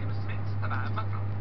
var hatta men det